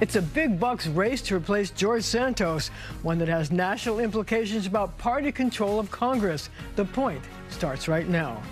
It's a big bucks race to replace George Santos, one that has national implications about party control of Congress. The point starts right now.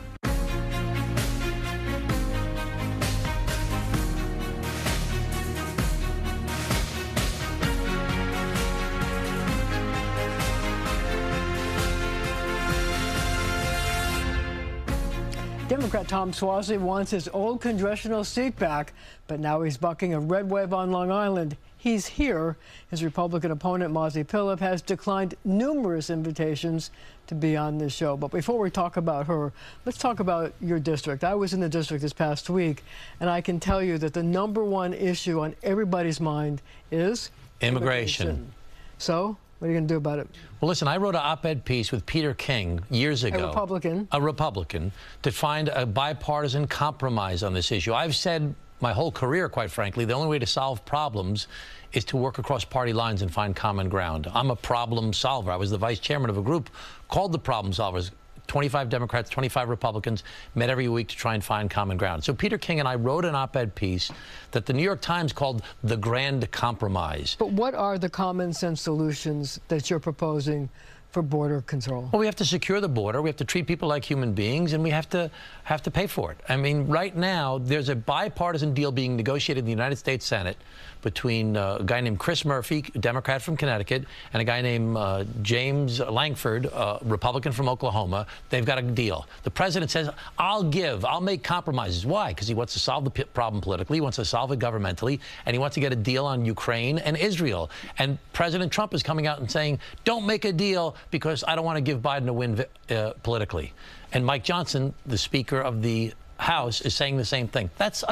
Democrat Tom Suozzi wants his old congressional seat back, but now he's bucking a red wave on Long Island. He's here. His Republican opponent, Mazi Pilip, has declined numerous invitations to be on this show. But before we talk about her, let's talk about your district. I was in the district this past week, and I can tell you that the number one issue on everybody's mind is immigration. immigration. So, what are you going to do about it? Well, listen, I wrote an op-ed piece with Peter King years ago. A Republican. A Republican, to find a bipartisan compromise on this issue. I've said my whole career, quite frankly, the only way to solve problems is to work across party lines and find common ground. I'm a problem solver. I was the vice chairman of a group called the Problem Solvers. 25 Democrats, 25 Republicans met every week to try and find common ground. So Peter King and I wrote an op-ed piece that the New York Times called the Grand Compromise. But what are the common sense solutions that you're proposing for border control? Well, we have to secure the border. We have to treat people like human beings, and we have to have to pay for it. I mean, right now there's a bipartisan deal being negotiated in the United States Senate between uh, a guy named Chris Murphy, Democrat from Connecticut, and a guy named uh, James Lankford, uh, Republican from Oklahoma. They've got a deal. The president says, "I'll give. I'll make compromises." Why? Because he wants to solve the problem politically. He wants to solve it governmentally, and he wants to get a deal on Ukraine and Israel. And President Trump is coming out and saying, "Don't make a deal." because I don't want to give Biden a win uh, politically. And Mike Johnson, the Speaker of the House, is saying the same thing. That's,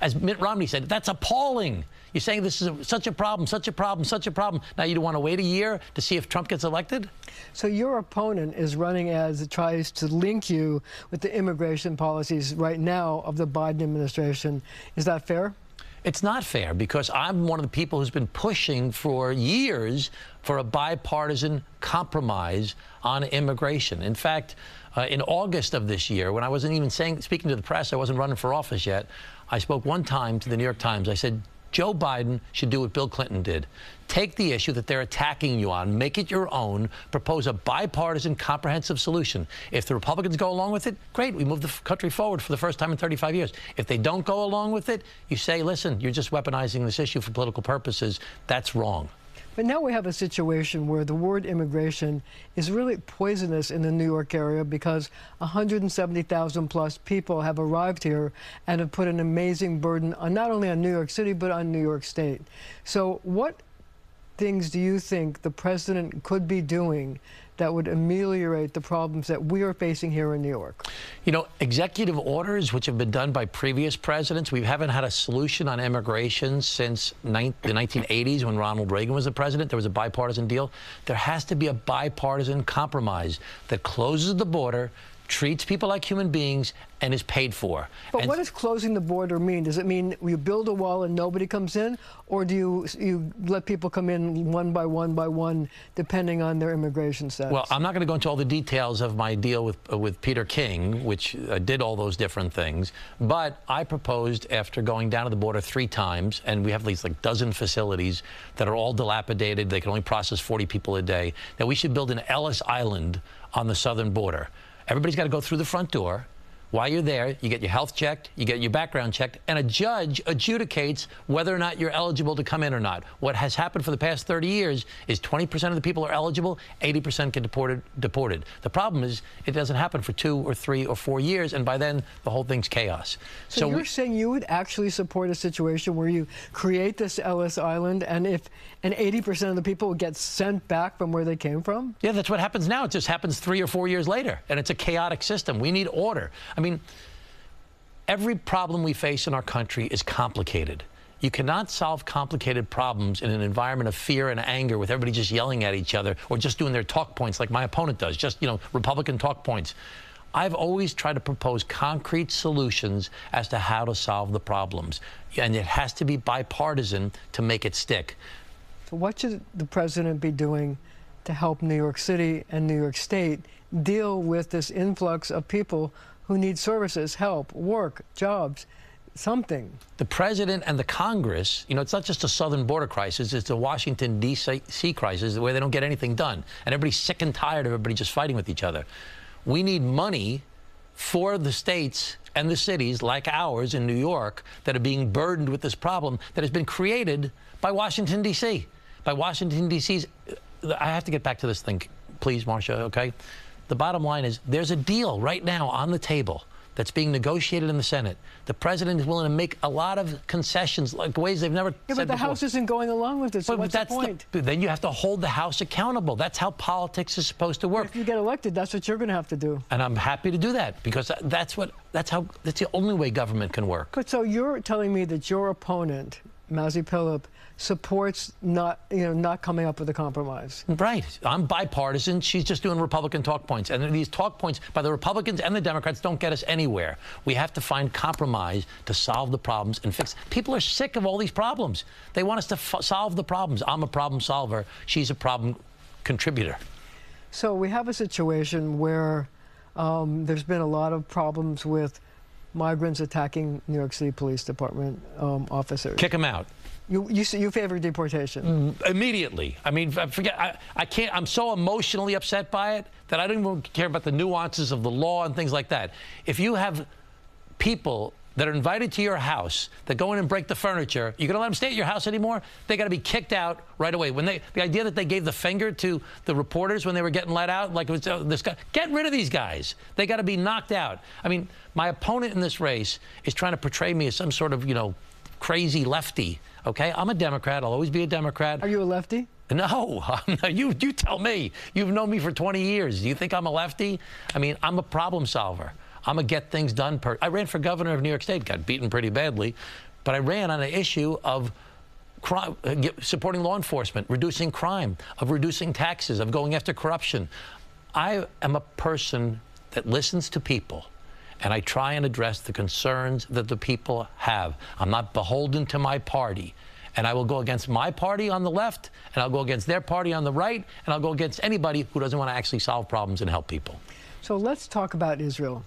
as Mitt Romney said, that's appalling. You're saying this is a, such a problem, such a problem, such a problem. Now you don't want to wait a year to see if Trump gets elected? So your opponent is running as it tries to link you with the immigration policies right now of the Biden administration. Is that fair? It's not fair because I'm one of the people who's been pushing for years for a bipartisan compromise on immigration. In fact, uh, in August of this year, when I wasn't even saying, speaking to the press, I wasn't running for office yet, I spoke one time to the New York Times. I said, Joe Biden should do what Bill Clinton did. Take the issue that they're attacking you on, make it your own, propose a bipartisan, comprehensive solution. If the Republicans go along with it, great, we move the country forward for the first time in 35 years. If they don't go along with it, you say, listen, you're just weaponizing this issue for political purposes. That's wrong. But now we have a situation where the word immigration is really poisonous in the New York area because 170,000 plus people have arrived here and have put an amazing burden on not only on New York City but on New York State. So what things do you think the president could be doing that would ameliorate the problems that we are facing here in New York? You know, executive orders, which have been done by previous presidents, we haven't had a solution on immigration since the 1980s when Ronald Reagan was the president. There was a bipartisan deal. There has to be a bipartisan compromise that closes the border, treats people like human beings, and is paid for. But and what does closing the border mean? Does it mean you build a wall and nobody comes in, or do you you let people come in one by one by one, depending on their immigration status? Well, I'm not going to go into all the details of my deal with uh, with Peter King, which uh, did all those different things. But I proposed after going down to the border three times, and we have these like dozen facilities that are all dilapidated. They can only process 40 people a day. That we should build an Ellis Island on the southern border. Everybody's got to go through the front door. While you're there, you get your health checked, you get your background checked, and a judge adjudicates whether or not you're eligible to come in or not. What has happened for the past 30 years is 20% of the people are eligible, 80% get deported. deported. The problem is it doesn't happen for two or three or four years, and by then the whole thing's chaos. So, so you're we, saying you would actually support a situation where you create this Ellis Island, and if and 80% of the people get sent back from where they came from? Yeah, that's what happens now. It just happens three or four years later, and it's a chaotic system. We need order. I mean, every problem we face in our country is complicated. You cannot solve complicated problems in an environment of fear and anger with everybody just yelling at each other or just doing their talk points like my opponent does, just, you know, Republican talk points. I've always tried to propose concrete solutions as to how to solve the problems. And it has to be bipartisan to make it stick. So what should the president be doing to help New York City and New York State deal with this influx of people who need services, help, work, jobs. something. The president and the Congress, you know, it's not just a southern border crisis, it's a Washington, D.C. crisis where they don't get anything done. And everybody's sick and tired of everybody just fighting with each other. We need money for the states and the cities like ours in New York that are being burdened with this problem that has been created by Washington, D.C., by Washington, D.C.'s. I have to get back to this thing, please, Marcia, okay? The bottom line is there's a deal right now on the table that's being negotiated in the Senate. The president is willing to make a lot of concessions, like ways they've never. Yeah, but the before. House isn't going along with this. So but what's that's the point? The, then you have to hold the House accountable. That's how politics is supposed to work. If you get elected, that's what you're going to have to do. And I'm happy to do that because that's what that's how that's the only way government can work. But so you're telling me that your opponent, Mazi Pilip, supports not you know not coming up with a compromise. Right. I'm bipartisan. She's just doing Republican talk points. And these talk points by the Republicans and the Democrats don't get us anywhere. We have to find compromise to solve the problems and fix. People are sick of all these problems. They want us to solve the problems. I'm a problem solver. She's a problem contributor. So we have a situation where um, there's been a lot of problems with migrants attacking New York City Police Department um, officers. Kick them out. You, you, you favor deportation? Mm, immediately. I mean, forget, I, I can't, I'm so emotionally upset by it that I don't even care about the nuances of the law and things like that. If you have people that are invited to your house that go in and break the furniture, you're going to let them stay at your house anymore? They got to be kicked out right away. When they, the idea that they gave the finger to the reporters when they were getting let out, like it was uh, this guy, get rid of these guys. They got to be knocked out. I mean, my opponent in this race is trying to portray me as some sort of, you know, crazy lefty. Okay, I'm a Democrat. I'll always be a Democrat. Are you a lefty? No, you you tell me. You've known me for 20 years. Do you think I'm a lefty? I mean, I'm a problem solver. I'm a get things done per. I ran for governor of New York State, got beaten pretty badly, but I ran on an issue of crime, uh, supporting law enforcement, reducing crime, of reducing taxes, of going after corruption. I am a person that listens to people and I try and address the concerns that the people have. I'm not beholden to my party. And I will go against my party on the left, and I'll go against their party on the right, and I'll go against anybody who doesn't want to actually solve problems and help people. So let's talk about Israel.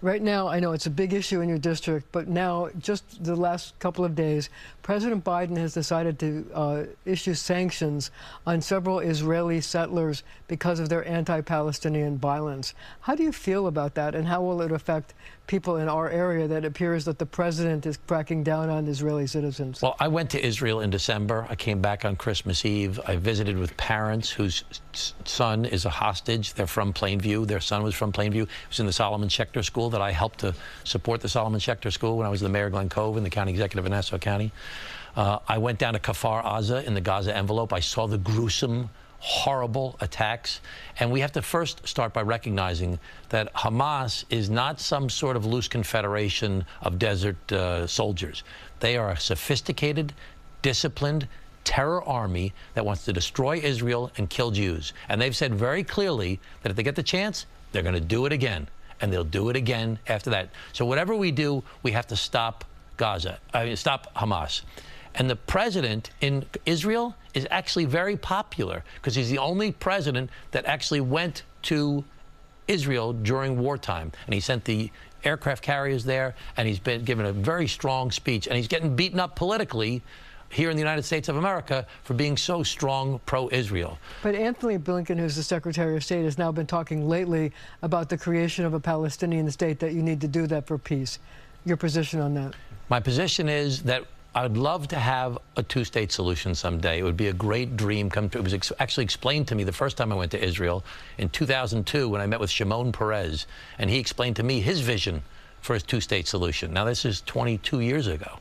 Right now, I know it's a big issue in your district, but now, just the last couple of days, President Biden has decided to uh, issue sanctions on several Israeli settlers because of their anti Palestinian violence. How do you feel about that, and how will it affect people in our area that appears that the president is cracking down on Israeli citizens? Well, I went to Israel in December. I came back on Christmas Eve. I visited with parents whose son is a hostage. They're from Plainview. Their son was from Plainview. He was in the Solomon Schechter School that I helped to support the Solomon Schechter School when I was the mayor of Glen Cove and the county executive in Nassau County. Uh, I went down to Kfar Aza in the Gaza envelope. I saw the gruesome horrible attacks. And we have to first start by recognizing that Hamas is not some sort of loose confederation of desert uh, soldiers. They are a sophisticated, disciplined, terror army that wants to destroy Israel and kill Jews. And they've said very clearly that if they get the chance, they're going to do it again. And they'll do it again after that. So whatever we do, we have to stop Gaza, I mean, stop Hamas. And the president in Israel is actually very popular because he's the only president that actually went to Israel during wartime. And he sent the aircraft carriers there, and he's been given a very strong speech. And he's getting beaten up politically here in the United States of America for being so strong pro-Israel. But Antony Blinken, who's the Secretary of State, has now been talking lately about the creation of a Palestinian state, that you need to do that for peace. Your position on that? My position is that I'd love to have a two-state solution someday. It would be a great dream come true. It was ex actually explained to me the first time I went to Israel in 2002 when I met with Shimon Peres, and he explained to me his vision for his two-state solution. Now, this is 22 years ago.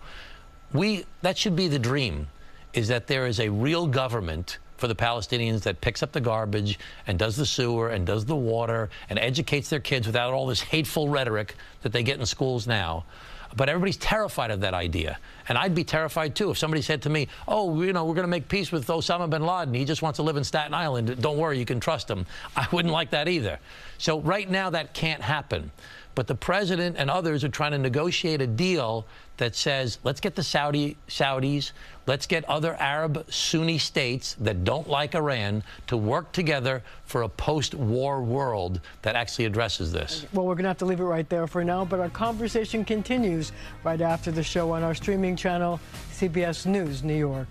We, that should be the dream, is that there is a real government for the Palestinians that picks up the garbage and does the sewer and does the water and educates their kids without all this hateful rhetoric that they get in schools now. But everybody's terrified of that idea. And I'd be terrified too if somebody said to me, oh, you know, we're going to make peace with Osama bin Laden. He just wants to live in Staten Island. Don't worry, you can trust him. I wouldn't like that either. So right now, that can't happen. But the president and others are trying to negotiate a deal that says, let's get the Saudi Saudis, let's get other Arab Sunni states that don't like Iran to work together for a post-war world that actually addresses this. Well, we're going to have to leave it right there for now, but our conversation continues right after the show on our streaming channel, CBS News New York.